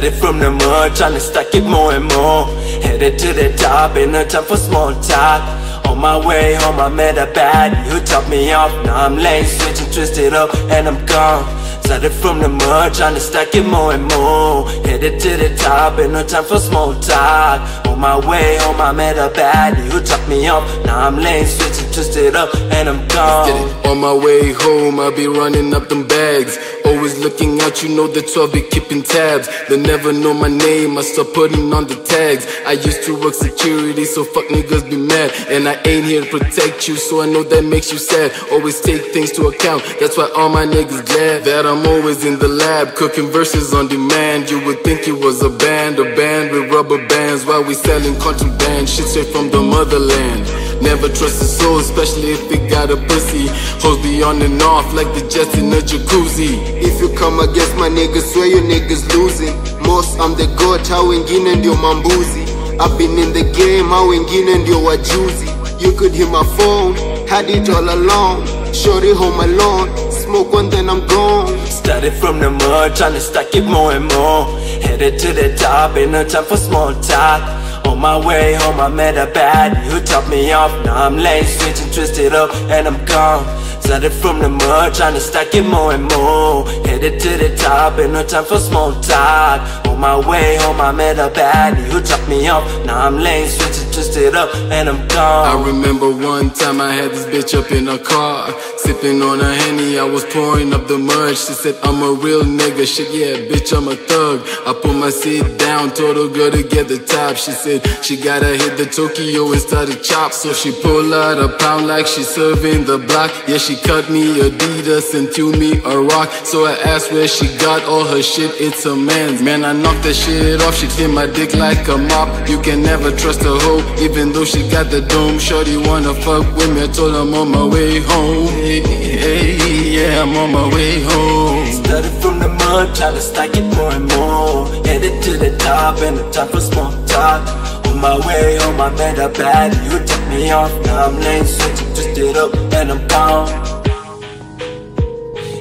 Started from the mud, trying to stack it more and more. Headed to the top, ain't no time for small talk. On my way home, I met a baddie who topped me off. Now I'm lane switching, twisted up, and I'm gone. Started from the mud, trying to stack it more and more. Headed to the top, ain't no time for small talk. On my way home, I met a baddie who topped me off. Now I'm lane switching, twisted up, and I'm gone. On my way home, I'll be running up them bags. Always looking out, you know the 12 be keeping tabs. They never know my name, I start putting on the tags. I used to work security, so fuck niggas be mad. And I ain't here to protect you, so I know that makes you sad. Always take things to account, that's why all my niggas glad that I'm always in the lab, cooking verses on demand. You would think it was a band, a band with rubber bands, while we selling contraband, shit straight from the motherland. Never trust a soul, especially if it got a pussy. Hoes be on and off like the jets in a jacuzzi. If you come against my niggas, swear your niggas losing. Most I'm the god, hao wengine ndio mambuzi. I've been in the game, hao wengine ndio wajuzi. You could hear my phone, had it all along. Shorty home alone, smoke one then I'm gone. Started from the mud, trying to stack it more and more. Headed to the top, ain't no time for small talk. On my way home, I met a baddie who topped me off. Now I'm lane switching, twisted up, and I'm gone. Started from the mud, trying to stack it more and more. Headed to the top, ain't no time for small talk. On my way home, I met a baddie who topped me off. Now I'm lane switching, up, and I'm gone. I remember one time I had this bitch up in a car, sipping on a henny. I was pouring up the mud. She said I'm a real nigga. Shit, yeah, bitch, I'm a thug. I put my seat down, told her girl to get the top. She said she gotta hit the Tokyo and start a chop. So she pull out a pound like she serving the block. Yeah, she cut me Adidas and threw me a rock. So I asked where she got all her shit. It's a man's. Man, I knocked that shit off. She clean my dick like a mop. You can never trust a hoe, even though she got the dome. Shorty wanna fuck with me. I told her I'm on my way home. Hey, hey, yeah, I'm on my way home. Started from the mud, trying to stack it more and more. Headed to the top, and the time for small talk. On my way home, I met a baddie who took me off. Now I'm lane switching, twisted up, and I'm gone.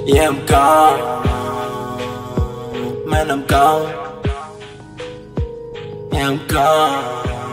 Yeah, I'm gone. Man, I'm gone. Yeah, I'm gone.